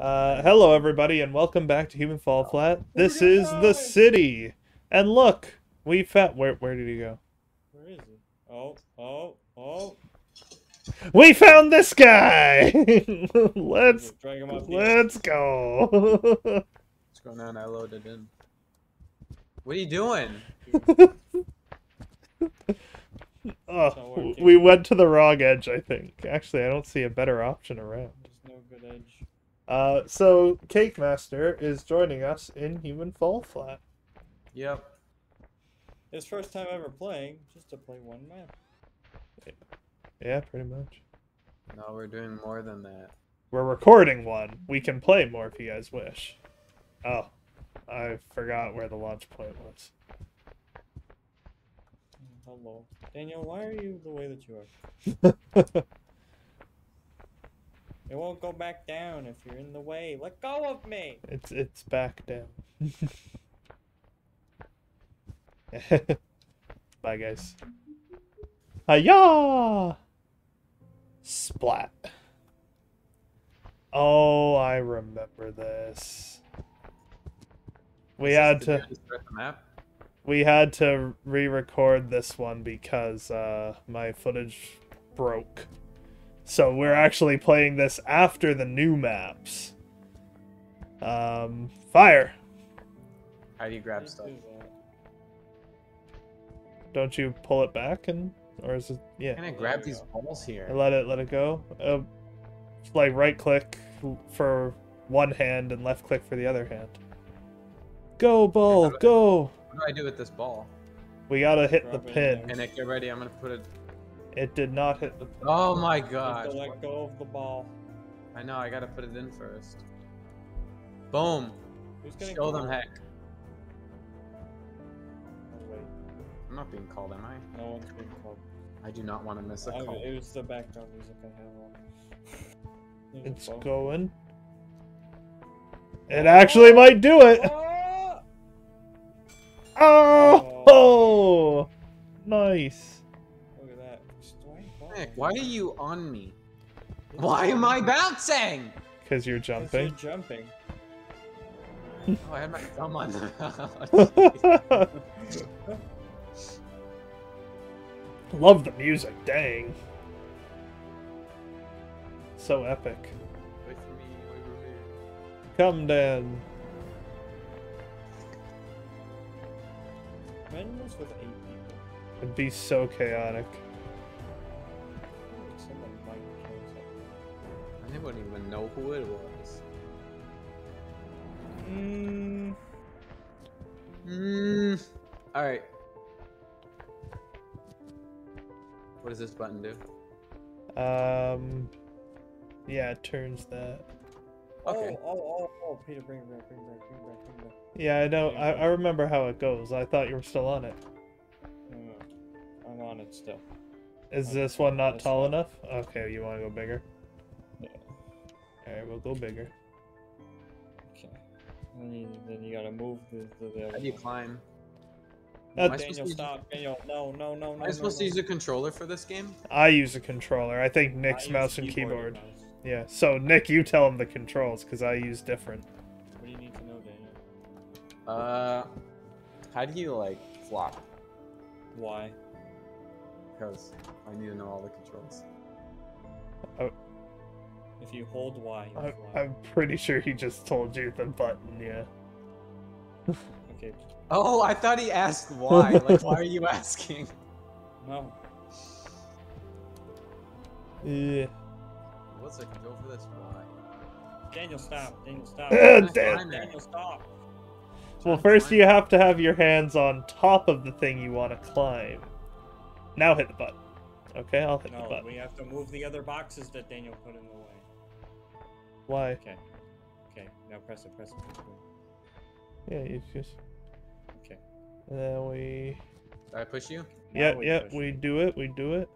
Uh, hello, everybody, and welcome back to Human Fall Flat. This is the city, and look, we found. Where where did he go? Where is he? Oh, oh, oh. We found this guy. let's him let's go. What's going on? I loaded in. What are you doing? oh, we went to the wrong edge, I think. Actually, I don't see a better option around. There's no good edge. Uh, so Cakemaster is joining us in Human Fall Flat. Yep. His first time ever playing, just to play one map. Yeah, pretty much. No, we're doing more than that. We're recording one. We can play more if you guys wish. Oh, I forgot where the launch point was. Hello. Daniel, why are you the way that you are? It won't go back down if you're in the way. Let go of me! It's it's back down. Bye guys. Hiya! Splat. Oh, I remember this. We had to dude who start the map. we had to re-record this one because uh, my footage broke. So we're actually playing this after the new maps. Um, fire! How do you grab stuff? do that. Don't you pull it back and, or is it? Yeah. Can I grab these balls here? And let it let it go. Uh, like right click for one hand and left click for the other hand. Go ball, go! What do I do with this ball? We gotta hit the Grab it pin. and Okay, Nick, get ready. I'm gonna put it. It did not hit the. Oh my You have god! to let go of the ball. I know. I gotta put it in first. Boom. Who's gonna Show go? them heck. Oh, wait. I'm not being called, am I? No one's being called. I do not want to miss a I- call. it was the background music I have on. It's phone. going. It actually might do it. Ah! Oh, oh, nice. Why are you on me? Why am I bouncing? Cause you're 'Cause you're jumping. jumping. Oh, I had my thumb on the. Love the music. Dang. So epic. Wait for me. Wait for me. Come Dan. Imagine this with eight people. It'd be so chaotic. Wouldn't even know who it was. Mm, Mm. All right. What does this button do? Um. Yeah, it turns that. Okay. Oh, oh, oh, oh, Peter, bring it back, bring it back, bring it back, bring it back. Yeah, I know. I, I remember how it goes. I thought you were still on it. No, no, I'm on it still. Is Okay, this one not tall one. enough? Okay, you want to go bigger? Yeah. Alright, we'll go bigger. Okay. Then you, then you gotta move the the. the How do you climb? Uh, Am I supposed Daniel, to use- stop! Daniel, no, no, no, no. Am I no, supposed to no. use a controller for this game? I use a controller. I think Nick's use mouse and keyboard keyboard. and mouse. Yeah, so Nick, you tell him the controls because I use different. What do you need to know, Daniel? Uh, how do you like flop? Why? Because I need to know all the controls. If you hold Y, you I, fly. I'm pretty sure he just told you the button. Yeah. Okay. Oh, I thought he asked why. like, why are you asking? No. Yeah. What's the control for this? Why? Daniel, stop! Daniel, stop! Damn. Daniel, stop! Well, first you have to have your hands on top of the thing you want to climb. Now hit the button. Okay, I'll hit the No, button. we have to move the other boxes that Daniel put in the way. Why? Okay. Okay. Now press it. Press it. Press it. Yeah, you just. Okay. And then we. Did I push you? Now Yeah, we yeah, we it. do it. We do it.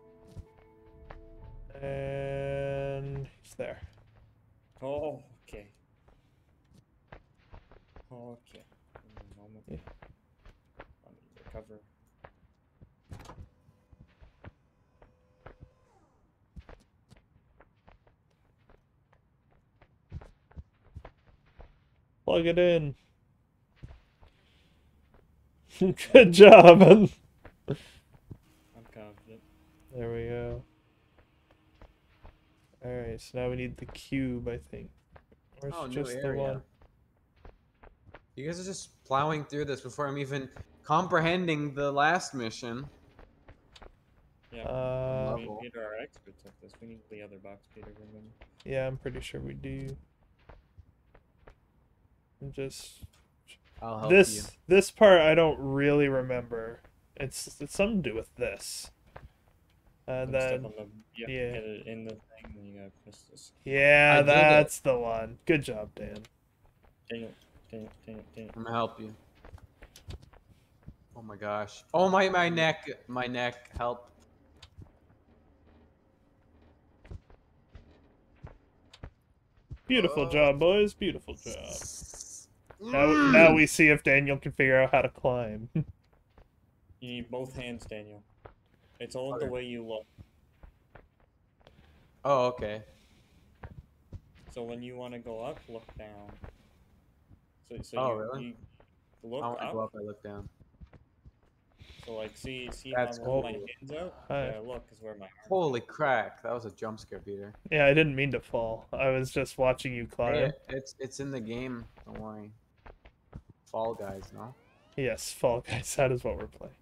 And it's there. Oh, okay. Okay. Give me a moment. Yeah. Let recover. Plug it in. Good job. I'm confident. there we go. Alright, so now we need the cube, I think. Or it's Oh, new just the area. one. You guys are just plowing through this before I'm even comprehending the last mission. Yeah. Uh, we level. Peter are experts at this. We need the other box, Peter. Remember? yeah, I'm pretty sure we do. I'm just I'll help this you. this part I don't really remember. It's it's something to do with this. And Then step then on the, you yeah. get it in the thing, then you gotta press this. yeah, I that's the one. Good job, Dan. Daniel, Daniel, Daniel, Daniel. I'm gonna help you. Oh my gosh. Oh my my neck, my neck. Help. Beautiful Oh. job, boys. Beautiful job. Now, mm. now we see if Daniel can figure out how to climb. You need both hands, Daniel. It's all the way you look. Oh okay. So when you want to go up, look down. So, so Oh, you, really? you look I want to go up. I look down. So like, see, see That's how I hold my hands out? Hi. Yeah, look, is where my arm. Holy crack! That was a jump scare, Peter. yeah, I didn't mean to fall. I was just watching you climb. Hey, it's it's in the game. Don't worry. Fall guys, no. Yes, Fall Guys. That is what we're playing.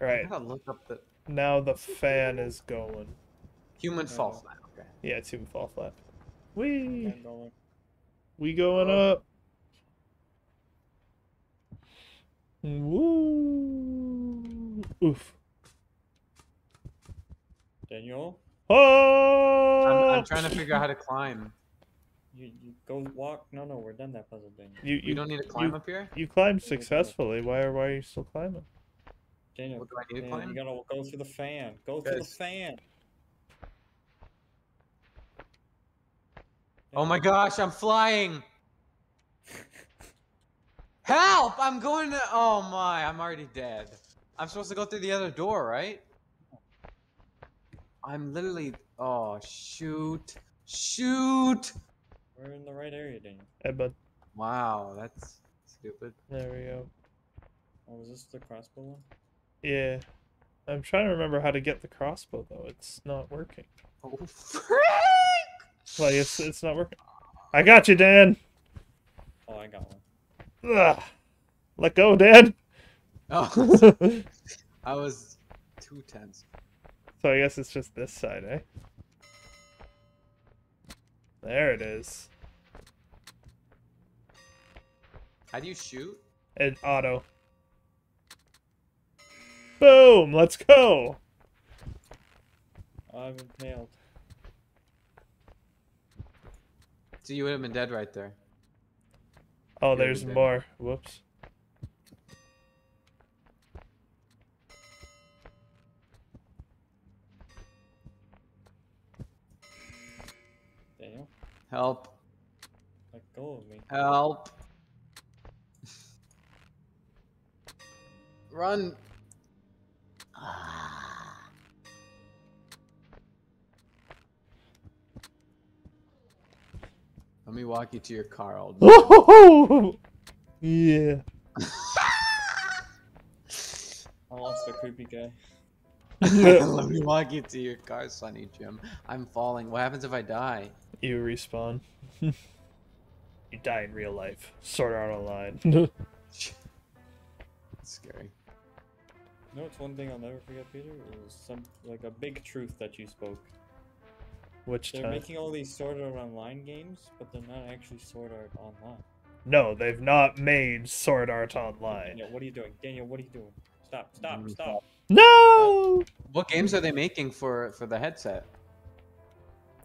I Right gotta look up the now, the fan is going. human Uh, fall flat. Okay. Yeah, it's even fall flat. We going. we going Oh. up. Woo! Oof. Daniel, Oh! I'm, I'm trying to figure out how to climb. You, you go walk. No, no, we're done that puzzle, Daniel. You You you don't need to climb up here. you climbed successfully. Why are why are you still climbing? Daniel, What do I need to Daniel, climb? you gotta go through the fan. Go through the fan. Oh my gosh! I'm flying. Help! I'm going to. Oh my! I'm already dead. I'm supposed to go through the other door, right? I'm literally. Oh shoot! Shoot! We're in the right area, Daniel. Hey, bud. Wow, that's stupid. There we go. Oh, is this the crossbow one? Yeah. I'm trying to remember how to get the crossbow though. It's not working. Oh frick! Like it's it's not working. I got you, Dan. Oh, I got one. Ugh. Let go, Dan. Oh, I was too tense. So I guess it's just this side, eh? There it is. How do you shoot? And auto. Boom! Let's go. I'm impaled. So you would have been dead right there. Oh, Here there's more. Whoops. Daniel, Help! let go of me. Help! Run! Ah. Let me walk you to your car. I'll Oh, yeah. I lost the creepy guy. Let me walk you to your car, Sonny Jim. I'm falling. What happens if I die? You respawn. you die in real life. Sword Art Online. That's scary. You know, it's one thing I'll never forget, Peter. It was some like a big truth that you spoke. Which They're time? making all these Sword Art Online games, but they're not actually Sword Art Online. No, they've not made Sword Art Online. Daniel, what are you doing? Daniel, what are you doing? Stop! Stop! Mm, Stop! No. What games are they making for for the headset?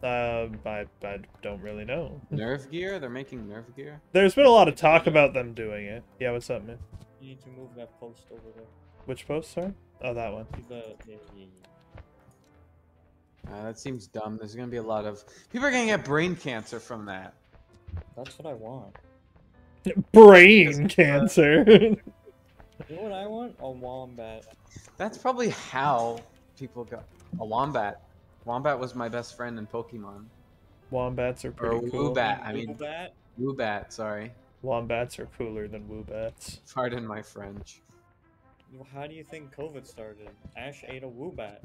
Uh, I I don't really know. NerveGear? They're making NerveGear. There's been a lot of talk about them doing it. Yeah, what's up, man? You need to move that post over there. Which post, sorry? Oh, that one. Uh, that seems dumb. There's gonna be a lot of people are gonna get brain cancer from that. That's what I want. Brain Because, uh, cancer. You know what I want? A wombat. That's probably how people got a wombat. Wombat was my best friend in Pokemon. Wombats are pretty Or cool. Woobat. I mean- Wombat. Woobat, sorry. Wombats are cooler than woobats. Pardon my French. Well, How do you think COVID started? Ash ate a woobat.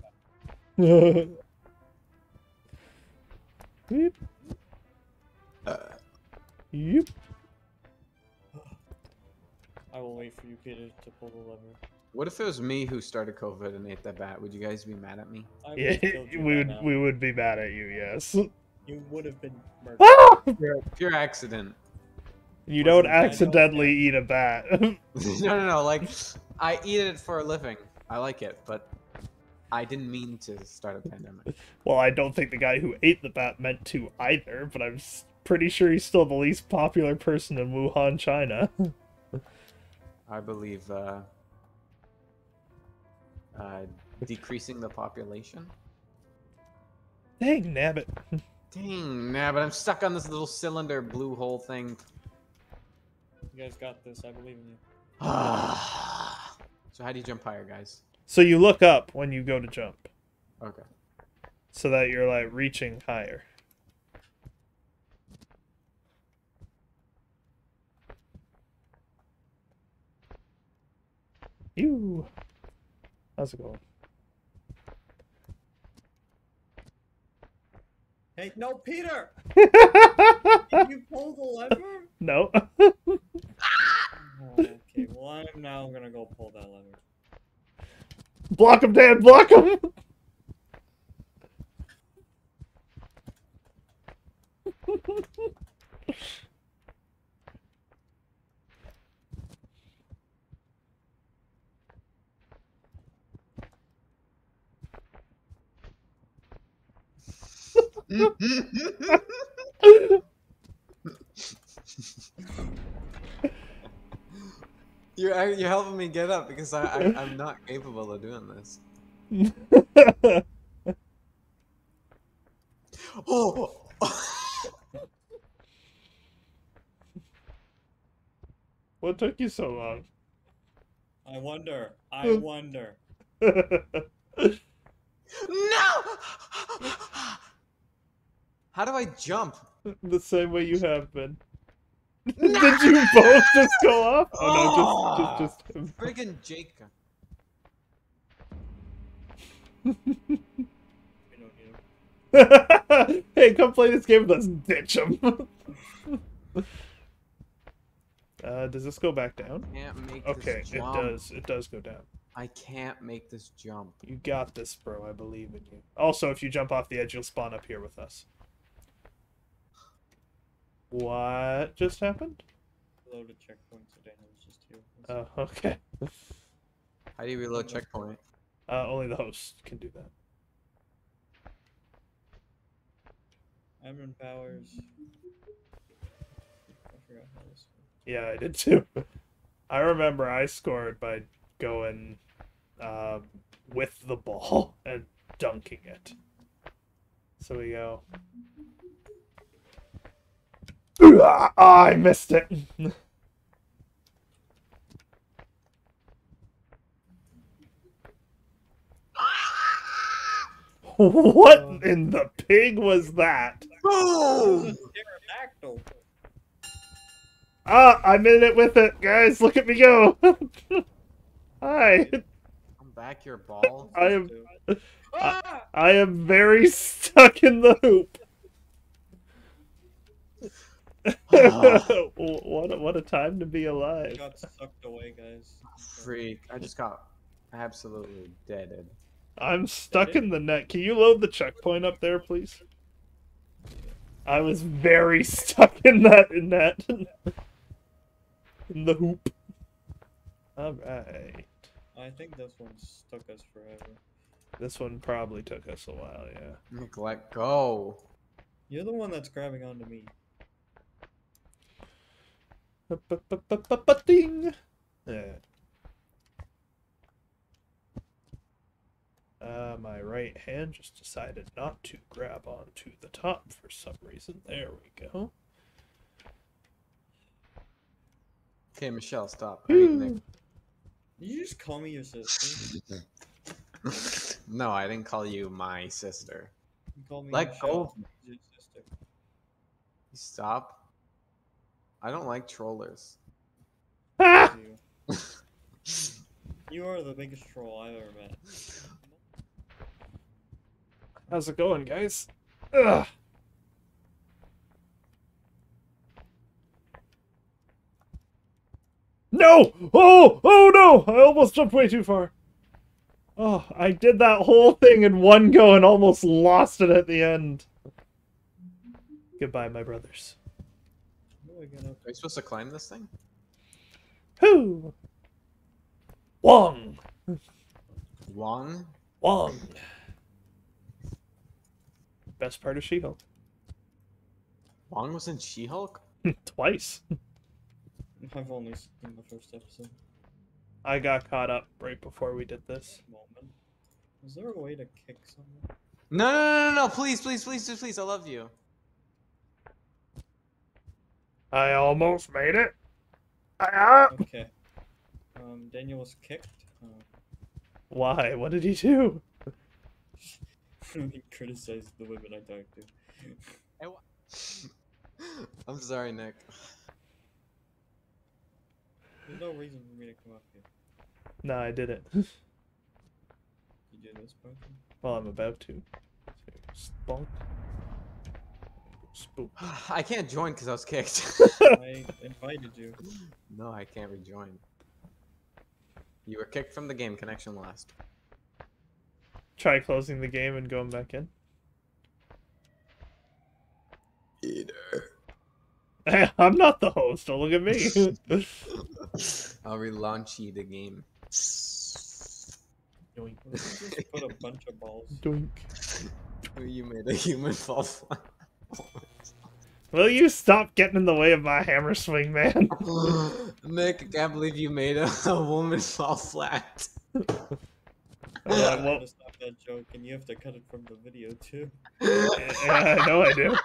Yep. Uh, Yep. I will wait for you, Peter, to pull the lever. what if it was me who started COVID and ate that bat? Would you guys be mad at me? Would Yeah, have killed you we would now. we would be mad at you. Yes. You would have been murdered. Ah! Pure, pure accident. You don't Wasn't accidentally eat a bat. no, no, no. Like, I eat it for a living. I like it, but I didn't mean to start a pandemic. well, I don't think the guy who ate the bat meant to either, but I'm pretty sure he's still the least popular person in Wuhan, China. I believe uh, uh, decreasing the population. Dang, nabbit. Dang, nabbit. I'm stuck on this little cylinder blue hole thing. You guys got this. I believe in you. so how do you jump higher, guys? So you look up when you go to jump, Okay. so that you're like reaching higher. You. How's it going? Hey, no, Peter! Did you pull the lever? no. Oh, okay, well, I'm now gonna go pull that lever. Block him, Dan. Block him. You're uh, you're helping me get up because I, I I'm not capable of doing this. Oh. what took you so long? I wonder. I hmm. wonder. no! How do I jump? the same way you have been. Did you both just go off? Oh no, just just just him. Friggin' Jacob. We don't need him. hey, come play this game with us, ditch him. uh, does this go back down? Can't make Okay, this it does. It does go down. I can't make this jump. You got this, bro. I believe in you. Also, if you jump off the edge, you'll spawn up here with us. What just happened? Loaded checkpoint today. I was just here. Oh, okay. How do you reload checkpoint? Uh, only the host can do that. Admin powers. I forgot how this works. Yeah, I did too. I remember I scored by going um, with the ball and dunking it. So we go. Ah, I missed it. what in the pig was that? Boom! is. Ah, I'm in it with it, guys. Look at me go. Hi. I'm back your ball. I am Ah! I am very stuck in the hoop. what a, what a time to be alive! I alive. got sucked away, guys. Freak. I just got absolutely deaded. I'm stuck in the net. Can you load the checkpoint up there, please? I was very stuck in that in that in the hoop. All right. I think this one's took us forever. This one probably took us a while, yeah. Nick, let go. You're the one that's grabbing onto me. Ba-ba-ba-ba-ba-ding. Yeah. Uh, my right hand just decided not to grab onto the top for some reason. There we go. Okay, Michelle, stop. I mean, Nick. Did you just call me your sister? no, I didn't call you my sister. You called me Let Michelle. go. Your sister. Stop. I don't like trollers. Ah! You. you are the biggest troll I've ever met. How's it going, guys? Ugh. No! Oh! Oh no! I almost jumped way too far. Oh, I did that whole thing in one go and almost lost it at the end. Goodbye, my brothers. What are we gonna- Are you supposed to climb this thing? Who? Wong! Wong? Wong! Best part of She-Hulk. Wong was in She-Hulk? Twice. I've only seen the first episode. I got caught up right before we did this. Moment. Is there a way to kick someone? No, no, no, no, no! Please, please, please, please, please! I love you. I almost made it. I, uh, Okay. Um, Daniel was kicked. Uh, Why? What did he do? he criticized the women I talked to. I'm sorry, Nick. There's no reason for me to come up here. No, I didn't. You do this part. well, I'm about to. Spunk. Spook. I can't join because I was kicked. I invited you. no, I can't rejoin. You were kicked from the game. Connection lost. Try closing the game and going back in. Eater. I'm not the host. Don't look at me. I'll relaunch you the game. Doink. Just put a bunch of balls. Doink. You made a human fall flat. Will you stop getting in the way of my hammer swing, man? Nick, I can't believe you made a, a woman fall flat. Uh, I'm well, gonna stop that joke, and you have to cut it from the video too. yeah, I know I do.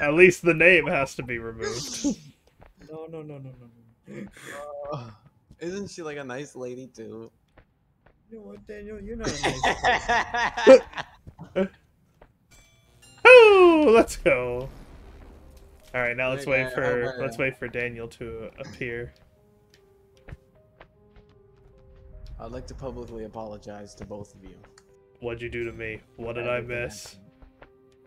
At least the name has to be removed. No, no, no, no, no, no. Oh, isn't she like a nice lady too? You know what, Daniel? You're not a nice person. Ooh, let's go. All right, now let's Okay, wait for okay. let's wait for Daniel to appear. I'd like to publicly apologize to both of you. What'd you do to me? What did I miss?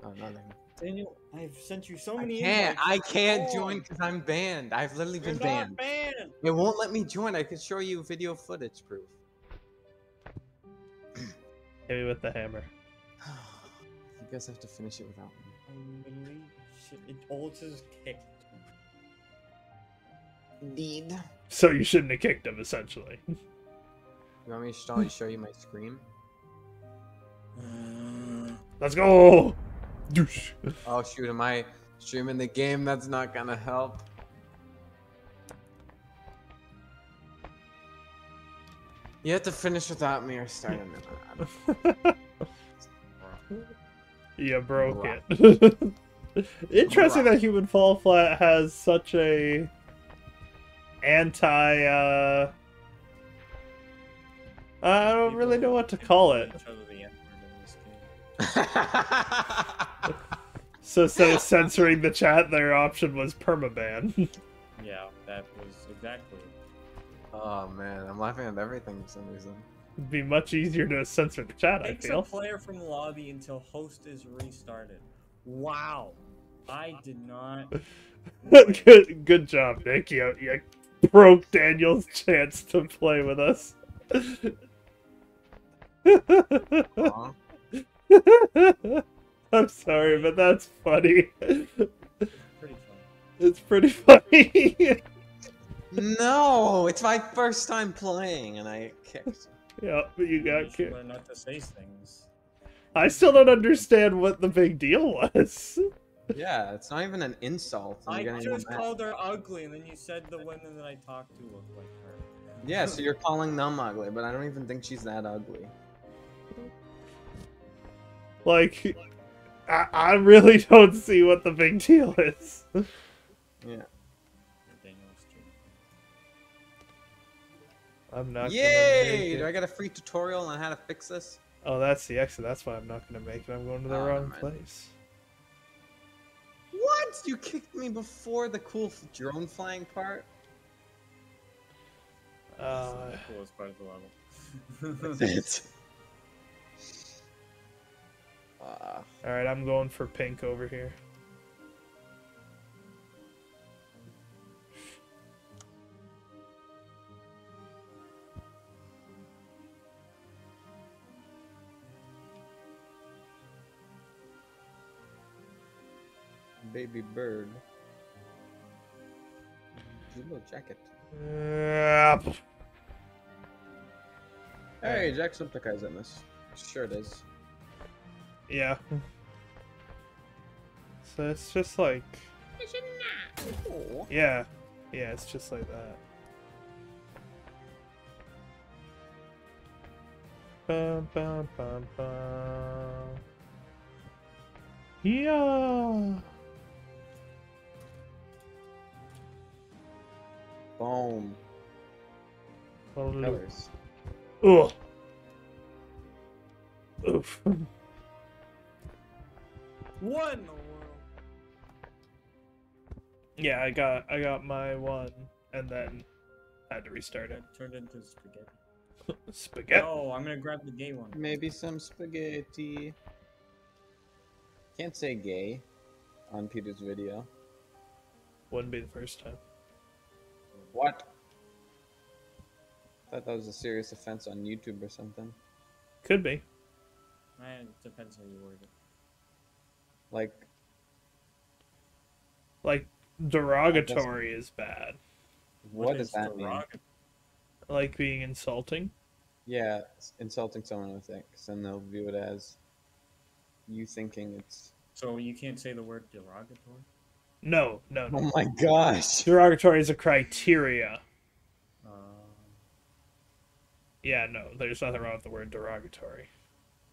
Oh, nothing. Daniel, I've sent you so I many can't. I can't Oh, join because I'm banned. I've literally You're been banned. banned. It won't let me join. I can show you video footage proof. Hit me with the hammer. You guys have to finish it without me. I'm literally shit. It all it says is kicked. Indeed. So you shouldn't have kicked him, essentially. You want me to show, show you my screen? Uh, Let's go. Douche. Oh shoot, am I streaming the game? That's not gonna help. You have to finish without me or start a minute. you broke it. Interesting that Human Fall Flat has such a anti. uh I don't really know what to call it. Each other the N-word in this game. So instead of censoring the chat, their option was permaban. Yeah, that was exactly. oh man, I'm laughing at everything for some reason. It'd be much easier to censor the chat, I Takes a feel. player from the lobby until host is restarted. Wow, I did not. good, good job, Nick. You, you broke Daniel's chance to play with us. Aw. I'm sorry, but that's funny. Pretty fun. It's pretty funny. no, it's my first time playing and I get kicked. Yep, you You got should kicked. learn not to say things. I still don't understand what the big deal was. Yeah, it's not even an insult. I just called her ugly, and then you said the women that I talked to look like her. Yeah, so you're calling them ugly, but I don't even think she's that ugly. Like, I, I really don't see what the big deal is. Yeah. I'm not. gonna Yay! Do. I get a free tutorial on how to fix this? Oh, that's the exit. That's why I'm not gonna make it. I'm going to the Oh, wrong place. What? What? You kicked me before the cool drone flying part? Uh, the coolest part of the level. it. Uh, all right, I'm going for pink over here. Baby bird. Blue jacket. Uh, Hey, Jacksepticeye's in this. Sure it is. yeah. So it's just like, yeah, yeah, it's just like that. Bum, bum, bum, bum. Yeah. Boom. What'll? Colors. Ugh. Oof. what in the world? yeah, I got I got my one and then had to restart it. That turned into spaghetti. Spaghetti. Oh, I'm gonna grab the gay one. Maybe some spaghetti. Can't say gay on Peter's video. Wouldn't be the first time. What? I Thought that was a serious offense on YouTube or something. Could be. Eh, It depends how you word it. Like, Like derogatory is bad. what, does is that mean? Like being insulting. Yeah, insulting someone with it, because then they'll view it as you thinking it's. So you can't say the word derogatory. No, no, no. Oh my gosh! Derogatory is a criteria. Uh, Yeah, no, there's nothing wrong with the word derogatory.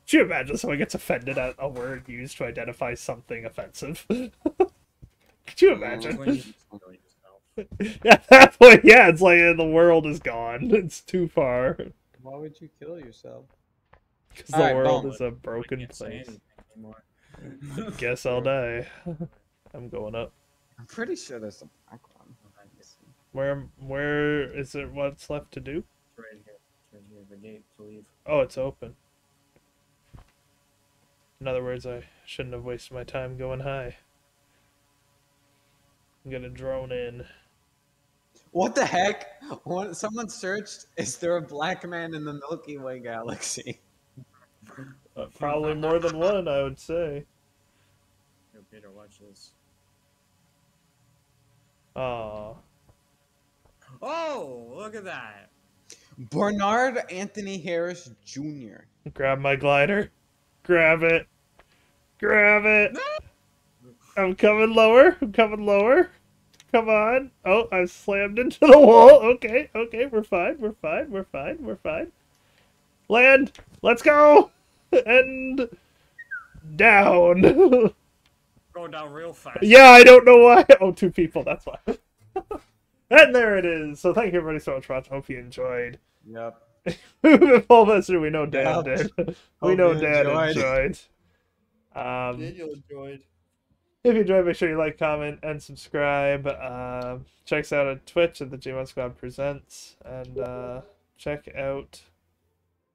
Could you imagine someone gets offended at a word used to identify something offensive? Could you imagine? when you kill yourself. At that point, yeah, it's like the world is gone. It's too far. Why would you kill yourself? Because the Alright, world is a broken place. Guess I'll die. I'm going up. I'm pretty sure there's a black one. Where where is it what's left to do? right here. Right here. The gate to leave. Oh, it's open. In other words, I shouldn't have wasted my time going high. I'm gonna drone in. What the heck? What, someone searched, is there a black man in the Milky Way galaxy? Uh, probably more than one, I would say. Here, Peter, watch this. Aw. Oh, look at that. Bernard Anthony Harris Jr. Grab my glider. Grab it. Grab it. I'm coming lower. I'm coming lower. Come on. Oh, I slammed into the wall. Okay, okay, we're fine. We're fine. We're fine. We're fine. Land. Let's go. And down. Going down real fast. yeah, I don't know why. Oh, two people. That's why. and there it is. So thank you everybody so much for watching. Hope you enjoyed. Yep. Full Mister, we know Dan Yeah. did. we know you Dan enjoyed. enjoyed. Um, Daniel enjoyed. if you enjoyed, make sure you like, comment, and subscribe. Uh, check us out on Twitch at the Gmod Squad Presents, and uh, check out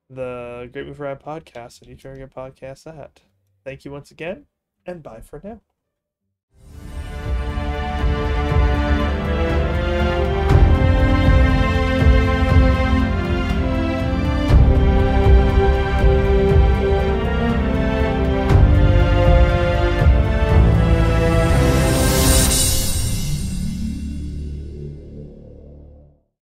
the Great Move Ride podcast and each other get podcasts at. Thank you once again, and bye for now.